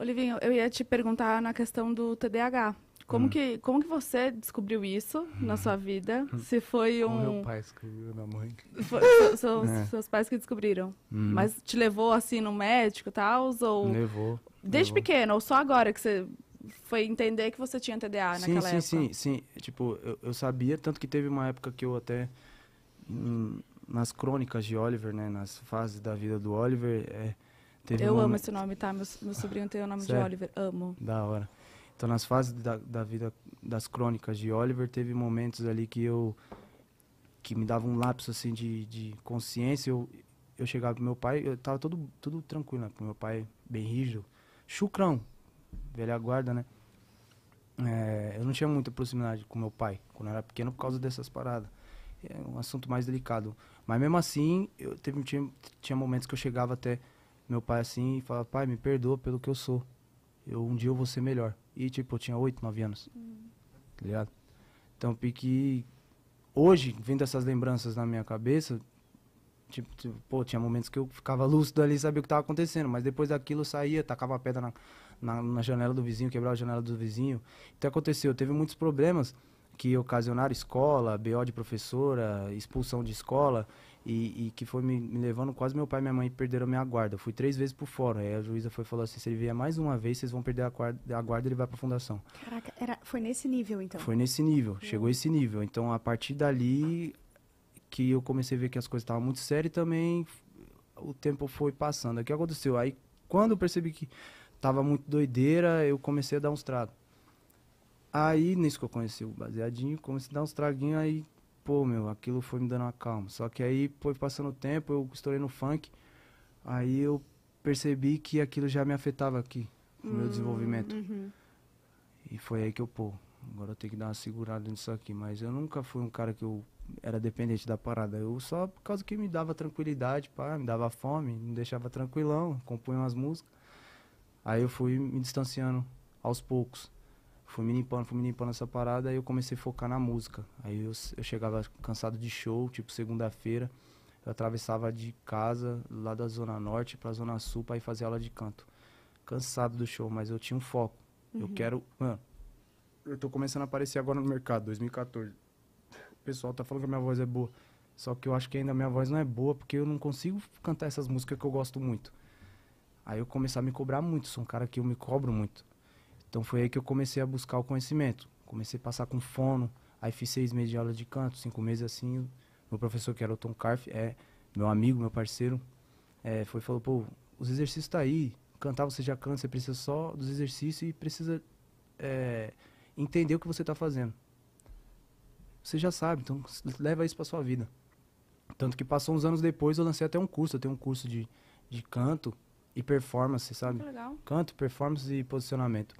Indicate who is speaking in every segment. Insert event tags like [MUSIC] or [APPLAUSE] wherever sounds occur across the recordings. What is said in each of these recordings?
Speaker 1: Olivinho, eu ia te perguntar na questão do TDAH. Como,
Speaker 2: Hum.
Speaker 1: que, como que você descobriu isso na sua vida? Se foi
Speaker 2: Com meu
Speaker 1: um.
Speaker 2: pai escreveu na mãe.
Speaker 1: Foi, so- so- [LAUGHS]
Speaker 2: É.
Speaker 1: Seus pais que descobriram.
Speaker 2: Hum,
Speaker 1: Mas te levou assim no médico e tal? Ou
Speaker 2: levou.
Speaker 1: desde
Speaker 2: levou.
Speaker 1: pequeno? Ou só agora que você foi entender que você tinha TDA
Speaker 2: sim,
Speaker 1: naquela
Speaker 2: sim,
Speaker 1: época?
Speaker 2: sim, sim. Tipo, eu, eu sabia, tanto que teve uma época que eu até. hum, nas crônicas de Oliver, né? Nas fases da vida do Oliver. É, teve
Speaker 1: Eu
Speaker 2: um
Speaker 1: amo
Speaker 2: momento-
Speaker 1: esse nome, tá? Meu, meu sobrinho tem o nome de? Oliver. Amo.
Speaker 2: Da hora. Então, nas fases da, da vida das crônicas de Oliver, teve momentos ali que eu. que me dava um lapso, assim, de, de consciência. Eu, eu chegava pro meu pai, eu tava todo, tudo tranquilo, né? Pro meu pai, bem rígido. Chucrão, velha guarda, né? É, eu não tinha muita proximidade com meu pai quando eu era pequeno por causa dessas paradas. É um assunto mais delicado. Mas mesmo assim, eu teve, tinha, tinha momentos que eu chegava até meu pai assim e falava, pai, me perdoa pelo que eu sou. Eu, um dia eu vou ser melhor. E tipo, eu tinha 8, 9 anos. Tá ligado? Então, pique. Hoje, vendo essas lembranças na minha cabeça, tipo, tipo, pô, tinha momentos que eu ficava lúcido ali, sabia o que tava acontecendo. Mas depois daquilo eu saía, tacava a pedra na, na, na janela do vizinho, quebrava a janela do vizinho. Então aconteceu, teve muitos problemas que ocasionaram escola, BO de professora, expulsão de escola, e, e que foi me, me levando, quase meu pai e minha mãe perderam a minha guarda. Eu fui três vezes por fora, aí a juíza foi falou assim, se ele vier mais uma vez, vocês vão perder a guarda, a guarda ele vai pra fundação.
Speaker 3: Caraca, era, foi nesse nível, então.
Speaker 2: Foi nesse nível, chegou esse nível. Então, a partir dali que eu comecei a ver que as coisas estavam muito sérias e também o tempo foi passando. O que aconteceu? Aí, quando eu percebi que tava muito doideira, eu comecei a dar uns tragos. Aí, nisso que eu conheci o baseadinho, comecei a dar uns traguinhos, aí, pô, meu, aquilo foi me dando uma calma. Só que aí, foi passando o tempo, eu estourei no funk, aí eu percebi que aquilo já me afetava aqui, no meu desenvolvimento.
Speaker 3: Uhum.
Speaker 2: E foi aí que eu, pô, agora eu tenho que dar uma segurada nisso aqui. Mas eu nunca fui um cara que eu era dependente da parada. Eu só por causa que me dava tranquilidade, pá, me dava fome, me deixava tranquilão, compunha umas músicas. Aí eu fui me distanciando aos poucos. Fui me limpando, fui me limpando essa parada, aí eu comecei a focar na música. Aí eu, eu chegava cansado de show, tipo segunda-feira, eu atravessava de casa, lá da Zona Norte pra Zona Sul, pra ir fazer aula de canto. Cansado do show, mas eu tinha um foco. Eu quero. Mano, eu tô começando a aparecer agora no mercado, 2014. O pessoal tá falando que a minha voz é boa. Só que eu acho que ainda a minha voz não é boa, porque eu não consigo cantar essas músicas que eu gosto muito. Aí eu comecei a me cobrar muito, sou um cara que eu me cobro muito. Então foi aí que eu comecei a buscar o conhecimento. Comecei a passar com fono, aí fiz seis meses de aula de canto, cinco meses assim. Meu professor, que era o Tom Carf, é meu amigo, meu parceiro, é, foi falou, pô, os exercícios tá aí, cantar você já canta, você precisa só dos exercícios e precisa é, entender o que você tá fazendo. Você já sabe, então leva isso pra sua vida. Tanto que passou uns anos depois eu lancei até um curso, eu tenho um curso de, de canto e performance, sabe?
Speaker 1: Legal.
Speaker 2: Canto, performance e posicionamento.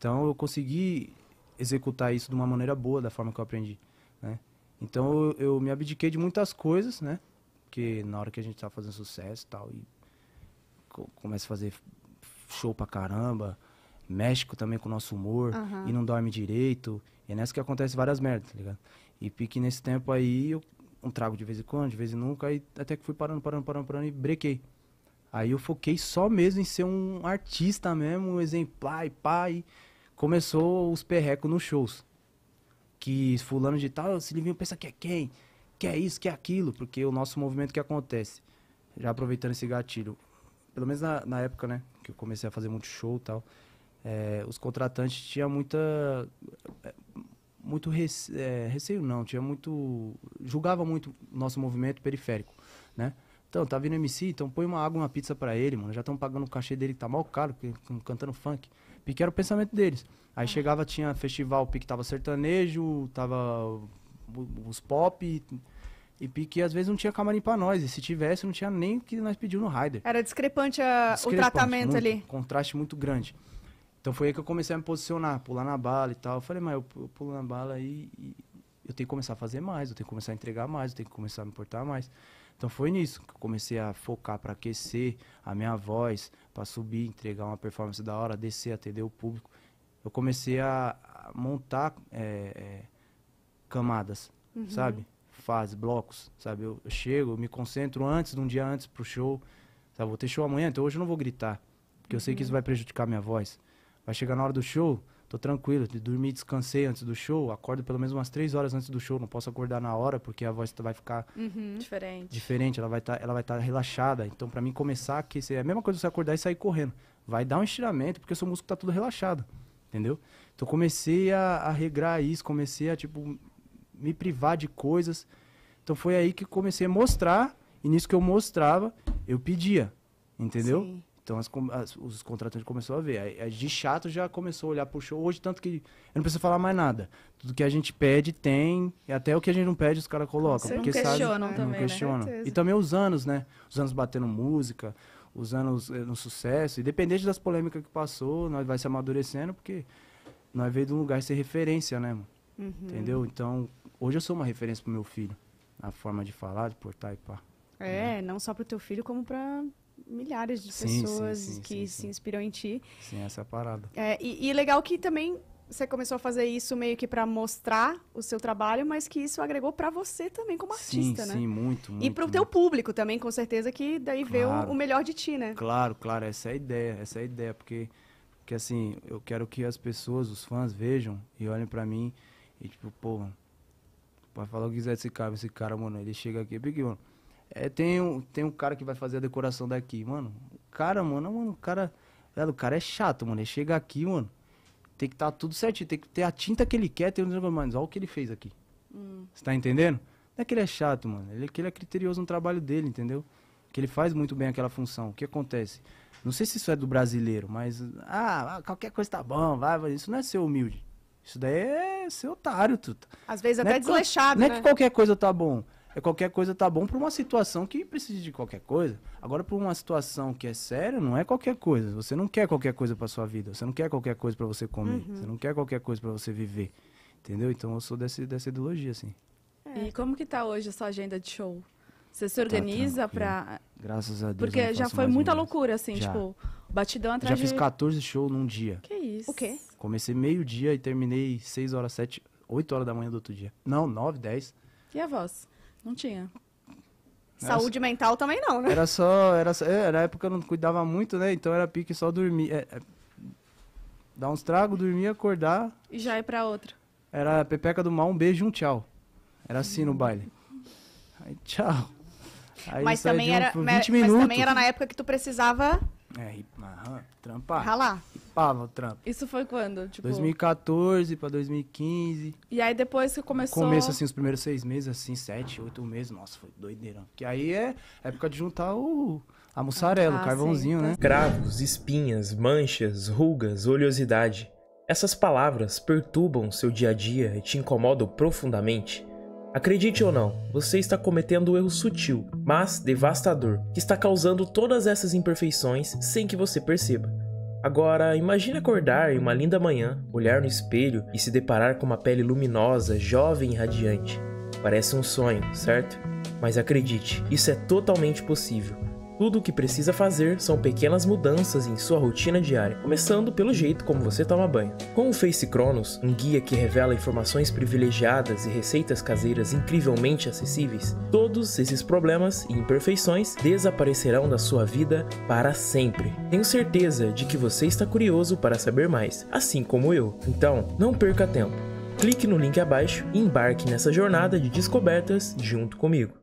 Speaker 2: Então eu consegui executar isso de uma maneira boa, da forma que eu aprendi, né? Então eu, eu me abdiquei de muitas coisas, né? Porque na hora que a gente tá fazendo sucesso e tal, e co começa a fazer show pra caramba, México também com o nosso humor,
Speaker 3: Aham.
Speaker 2: e não dorme direito, e é nessa que acontece várias merdas, tá ligado? E pique nesse tempo aí, eu um trago de vez em quando, de vez em nunca, aí até que fui parando, parando, parando, parando e brequei. Aí eu foquei só mesmo em ser um artista mesmo, um exemplar e pá, e começou os perrecos nos shows. Que fulano de tal, esse Livinho pensa que é quem? Que é isso, que é aquilo, porque o nosso movimento que acontece. Já aproveitando esse gatilho. Pelo menos na, na época, né, que eu comecei a fazer muito show e tal, é, os contratantes tinham muita é, muito rece- é, receio não, tinha muito julgava muito nosso movimento periférico, né? Então, tá vindo MC, então põe uma água, uma pizza pra ele, mano. Já estão pagando o cachê dele que tá mal caro, cantando funk. Porque era o pensamento deles. Aí chegava, tinha festival, pique tava sertanejo, tava o- os pop e, e pique às vezes não tinha camarim pra nós. E se tivesse, não tinha nem o que nós pedimos no Rider.
Speaker 3: Era discrepante a- o
Speaker 2: Discrepante,
Speaker 3: tratamento
Speaker 2: muito,
Speaker 3: ali.
Speaker 2: Contraste muito grande. Então foi aí que eu comecei a me posicionar, pular na bala e tal. Eu falei, mas eu, eu pulo na bala aí e eu tenho que começar a fazer mais, eu tenho que começar a entregar mais, eu tenho que começar a me portar mais. Então foi nisso que eu comecei a focar para aquecer a minha voz, para subir, entregar uma performance da hora, descer, atender o público. Eu comecei a, a montar é, é, camadas, sabe? Fases, blocos, sabe? Eu, eu chego, eu me concentro antes, de um dia antes pro show. Sabe? Vou ter show amanhã, então hoje eu não vou gritar. Porque eu sei que isso vai prejudicar minha voz. Vai chegar na hora do show, tô tranquilo, de dormir, descansei antes do show, acordo pelo menos umas três horas antes do show, não posso acordar na hora, porque a voz vai ficar
Speaker 3: Uhum.
Speaker 1: Diferente.
Speaker 2: diferente, ela vai estar ela vai tá relaxada. Então, pra mim começar aqui, é a mesma coisa você acordar e sair correndo. Vai dar um estiramento, porque o seu músculo tá tudo relaxado, entendeu? Então, comecei a, a regrar isso, comecei a, tipo, me privar de coisas. Então, foi aí que comecei a mostrar, e nisso que eu mostrava, eu pedia, entendeu?
Speaker 3: Sim.
Speaker 2: Então as as- os contratantes começaram a ver. Aí de chato já começou a olhar pro show. Hoje, tanto que eu não preciso falar mais nada. Tudo que a gente pede tem. E até o que a gente não pede, os caras colocam.
Speaker 3: Você
Speaker 2: Porque
Speaker 1: não
Speaker 2: sabe,
Speaker 1: questionam
Speaker 3: né?
Speaker 1: também,
Speaker 2: não
Speaker 1: né?
Speaker 2: questionam.
Speaker 3: Certeza.
Speaker 2: E também os anos, né? Os anos batendo música, os anos eh, no sucesso. Independente das polêmicas que passou, nós vai se amadurecendo, porque nós veio de um lugar ser referência, né, mano?
Speaker 3: Uhum.
Speaker 2: Entendeu? Então, hoje eu sou uma referência pro meu filho. Na forma de falar, de portar e pá.
Speaker 3: É, não só pro teu filho, como pra milhares de
Speaker 2: Sim,
Speaker 3: pessoas
Speaker 2: sim,
Speaker 3: que
Speaker 2: sim,
Speaker 3: se
Speaker 2: sim.
Speaker 3: inspiram em ti.
Speaker 2: Sim, essa é a parada.
Speaker 3: É, e, e legal que também você começou a fazer isso meio que pra mostrar o seu trabalho, mas que isso agregou pra você também como artista,
Speaker 2: sim,
Speaker 3: né?
Speaker 2: sim, muito, muito.
Speaker 3: E pro
Speaker 2: muito.
Speaker 3: teu público também, com certeza, que daí vê o,
Speaker 2: Claro.
Speaker 3: o melhor de ti, né?
Speaker 2: Claro, claro, essa é a ideia, essa é a ideia, porque, porque assim, eu quero que as pessoas, os fãs vejam e olhem pra mim e tipo, pô, pode falar o que quiser desse cara, esse cara, mano, ele chega aqui, porque, mano, é, tem, um, tem um cara que vai fazer a decoração daqui, mano, o cara, mano, mano, o cara, o cara é chato, mano, ele chega aqui, mano, tem que estar tudo certinho, tem que ter a tinta que ele quer, tem um negócio, mano, olha o que ele fez aqui, você tá entendendo? Não é que ele é chato, mano, ele, que ele é criterioso no trabalho dele, entendeu? Que ele faz muito bem aquela função, o que acontece? Não sei se isso é do brasileiro, mas. Ah, ah, qualquer coisa tá bom, vai, vai. Isso não é ser humilde. Isso daí é ser otário, tudo.
Speaker 3: Às vezes
Speaker 2: Não
Speaker 3: até
Speaker 2: é que-
Speaker 3: desleixado,
Speaker 2: Não é
Speaker 3: né?
Speaker 2: que qualquer coisa tá bom. É qualquer coisa tá bom pra uma situação que precisa de qualquer coisa. Agora, pra uma situação que é séria, não é qualquer coisa. Você não quer qualquer coisa pra sua vida. Você não quer qualquer coisa pra você comer.
Speaker 3: Uhum.
Speaker 2: Você não quer qualquer coisa pra você viver. Entendeu? Então eu sou desse, dessa ideologia, assim.
Speaker 3: É.
Speaker 1: E como que tá hoje a sua agenda de show? Você se organiza
Speaker 2: Tá
Speaker 1: pra.
Speaker 2: Graças a Deus. eu
Speaker 1: Porque já foi muita loucura, assim,
Speaker 2: Já.
Speaker 1: tipo, batidão
Speaker 2: Já
Speaker 1: atrás
Speaker 2: fiz
Speaker 1: de.
Speaker 2: 14 shows num dia.
Speaker 1: Que isso?
Speaker 3: O quê?
Speaker 2: Comecei meio-dia e terminei 6 horas, 7, 8 horas da manhã do outro dia. Não, 9, 10.
Speaker 1: E a voz? Não tinha.
Speaker 3: Saúde mental também não, né?
Speaker 2: Era só. Era, só- é, na época eu não cuidava muito, né? Então era pique só dormir. É, é, dar uns tragos, dormir, acordar.
Speaker 1: E já ir pra outra.
Speaker 2: Era Pepeca do Mal, um beijo e um tchau. Era assim no baile. Aí, tchau. Aí
Speaker 3: Mas também,
Speaker 2: um
Speaker 3: era, mas
Speaker 2: 20 minutos.
Speaker 3: também era na época que tu precisava
Speaker 2: É, e- aham, trampar.
Speaker 3: ralar.
Speaker 2: Trampo.
Speaker 1: Isso foi quando? Tipo.
Speaker 2: 2014 pra 2015.
Speaker 1: E aí depois que começou.
Speaker 2: Começo, assim, os primeiros seis meses, assim, sete, oito meses. Nossa, foi doideira. Que aí é época de juntar o, a mussarela,
Speaker 1: Ah,
Speaker 2: o carvãozinho,
Speaker 1: sim,
Speaker 2: né?
Speaker 4: Cravos, espinhas, manchas, rugas, oleosidade. Essas palavras perturbam seu dia a dia e te incomodam profundamente. Acredite ou não, você está cometendo um erro sutil, mas devastador, que está causando todas essas imperfeições sem que você perceba. Agora, imagine acordar em uma linda manhã, olhar no espelho e se deparar com uma pele luminosa, jovem e radiante. Parece um sonho, certo? Mas acredite, isso é totalmente possível. Tudo o que precisa fazer são pequenas mudanças em sua rotina diária, começando pelo jeito como você toma banho. Com o Face Cronos, um guia que revela informações privilegiadas e receitas caseiras incrivelmente acessíveis, todos esses problemas e imperfeições desaparecerão da sua vida para sempre. Tenho certeza de que você está curioso para saber mais, assim como eu. Então, não perca tempo. Clique no link abaixo e embarque nessa jornada de descobertas junto comigo.